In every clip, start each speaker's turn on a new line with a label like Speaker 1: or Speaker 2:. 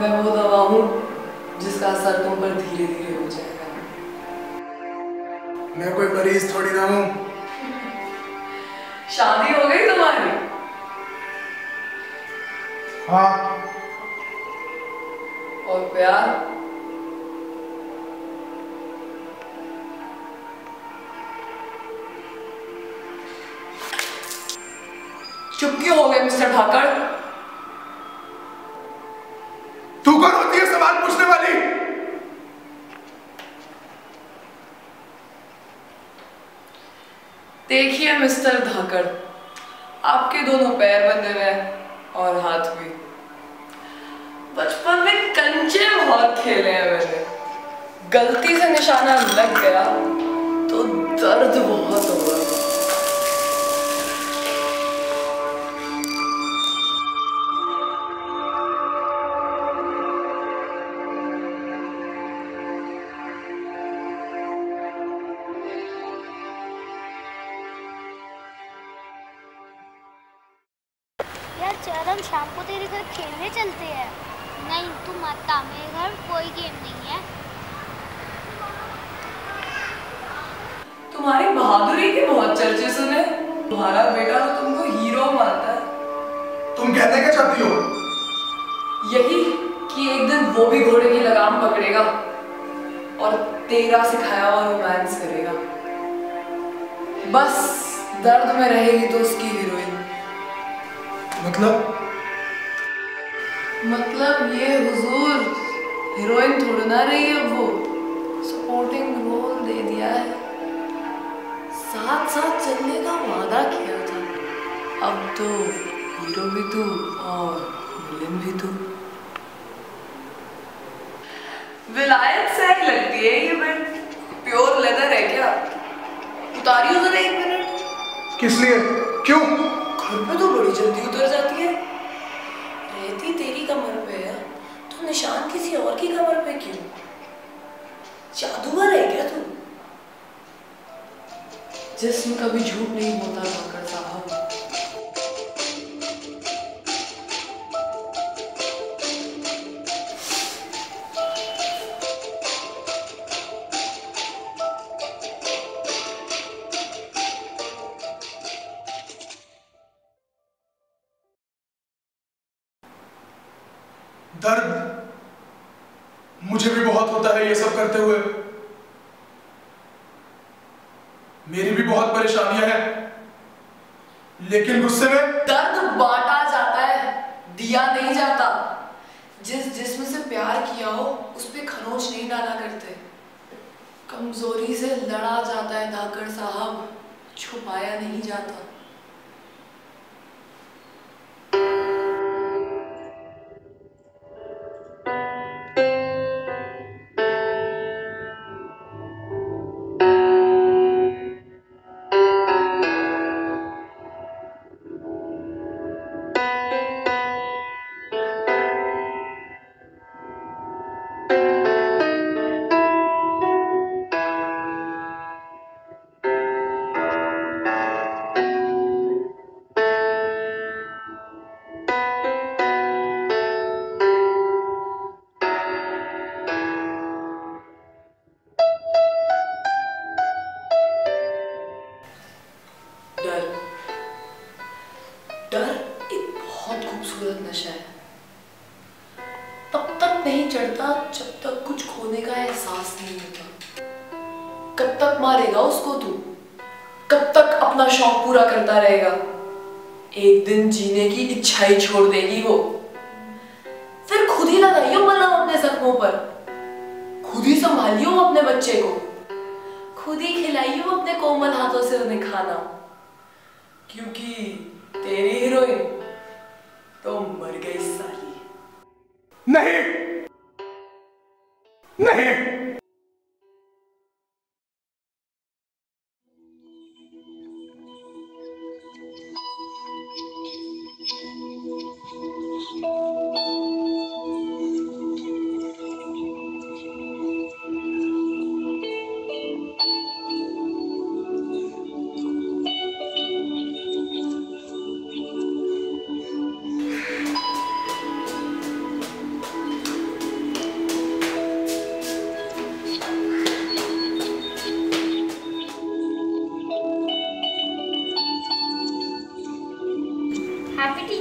Speaker 1: मैं वो दवा हूँ जिसका असर तुम पर धीरे धीरे हो जाएगा।
Speaker 2: मैं कोई मरीज़ थोड़ी ना हूँ।
Speaker 1: शादी हो गई तुम्हारी?
Speaker 2: हाँ।
Speaker 1: और प्यार? चुप क्यों हो गए मिस्टर ठाकर
Speaker 2: तू कौन होती है सवाल पूछने वाली?
Speaker 1: देखिए, मिस्टर धाकड़, आपके दोनों पैर बंधे हुए और हाथ भी। बचपन में कंचे बहुत खेले हैं मैंने। गलती से निशाना लग गया तो दर्द बहुत होगा
Speaker 3: यार चल हम शाम को तेरे घर खेलने चलते हैं। नहीं तू मत आ मेरे घर कोई गेम नहीं है।
Speaker 1: तुम्हारी बहादुरी के बहुत चर्चे सुने? तुम्हारा बेटा तो तुमको हीरो मानता है।
Speaker 2: तुम कहने क्या चाहती हो?
Speaker 1: यही कि एक दिन वो भी घोड़े की लगाम पकड़ेगा और तेरा सिखाया हुआ रोमांस करेगा। बस दर्द में रहेगी तो उसकी हीरोइन
Speaker 2: मतलब?
Speaker 1: मतलब ये हुजूर हीरोइन थोड़ी ना रही है वो। सपोर्टिंग रोल दे दिया है। साथ साथ चलने का वादा किया था। अब तो हीरो भी तू और विलेन भी तू। विलायत से लगती है ये बेल्ट प्योर लेदर है क्या? उतारियो जरा एक मिनट
Speaker 2: किस लिए? क्यों?
Speaker 1: घर पे तो बड़ी जल्दी उतर जाती है। रहती तेरी कमर पे है। तो निशान किसी और की कमर पे क्यों? जादूगर है क्या तू? जिसम कभी झूठ नहीं बोलता डॉक्टर साहब।
Speaker 2: दर्द मुझे भी बहुत होता है ये सब करते हुए। मेरी भी बहुत परेशानियाँ हैं। लेकिन गुस्से में
Speaker 1: दर्द बांटा जाता है, दिया नहीं जाता। जिस जिसम से प्यार किया हो, उस पर खरोच नहीं डाला करते। कमज़ोरी से लड़ा जाता है धाकर साहब। छुपाया नहीं जाता। डर एक बहुत खूबसूरत नशा है। तब तक नहीं चढ़ता जब तक कुछ खोने का एहसास नहीं होता। कब तक मारेगा उसको तू? कब तक अपना शौक पूरा करता रहेगा? एक दिन जीने की इच्छा ही छोड़ देगी वो। फिर खुद ही लगाइयो मलहम अपने जख्मों पर। खुद ही संभालियो अपने बच्चे को। खुद ही खिलाइयो अपने कोमल हाथों से उन्हें खाना। क्योंकि तेरी हीरोइन तो मर गई साली।
Speaker 2: नहीं! नहीं!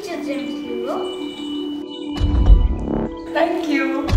Speaker 3: Children's
Speaker 1: Thank you.